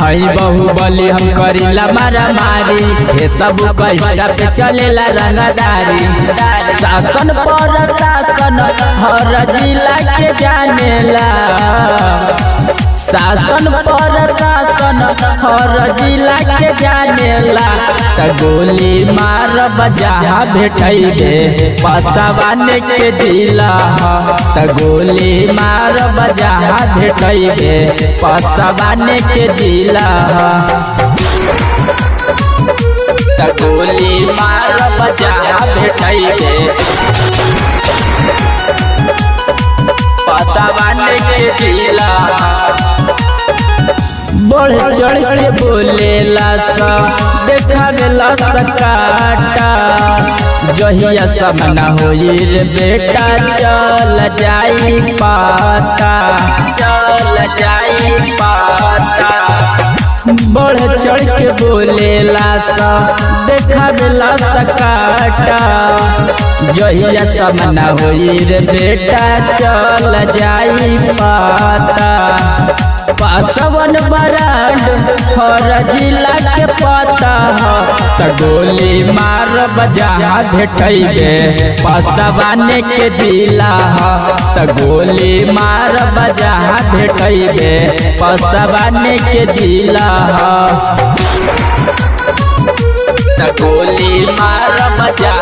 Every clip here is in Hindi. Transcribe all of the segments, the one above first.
हई बाहुबली हम करिला मारा मारी हे सब कष्ट पे चलेला रंगदारी। शासन पर शासन, हर जिला के जानेला। शासन पर शासन, हर जिला के जानेला। त गोली मार बजा भेटैले पसवाने के जिला। त गोली मार बजा भेटैले पसवाने के जिला। ह। त गोली मार बजा भेटैले पसवाने के जिला। बढ़ चढ़ के बोलेला सा देखावेला सकाटा। जहिया सामना होई रे बेटा, चल जाई पाता। चल जाई पाता। चढ़ के बोले बोलेला सा लासा सकाटा जहिया समना होई रे बेटा, चल जाई पाता। पासवन बरांड हर जिला के पता। ह त गोली मार बजा के जिला त गोली मार बजा भेटैले पसवाने के जिला गोली मार बजा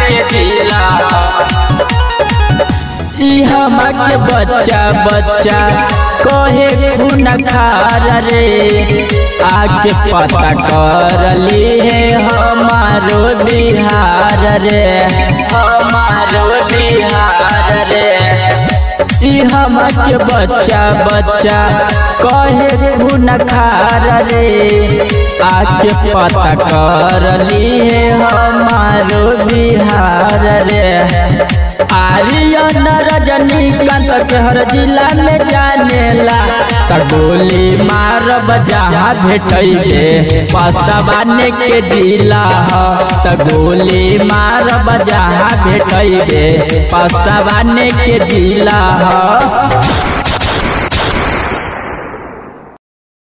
के जिला बच्चा बच्चा। कहे, खून खार रे आके पता कर ली है हमारो बिहार रे, हमारो बिहार रे। हम के बच्चा बच्चा कहे, खून खार रे आके पता कर ली है हमारो बिहार रे। आर्यन रजनीकांत के हर जिला में जानेला। त गोली मार बजा भेटैले पसवाने के जिला ह। त गोली मार बजा भेटैले पसवाने के जिला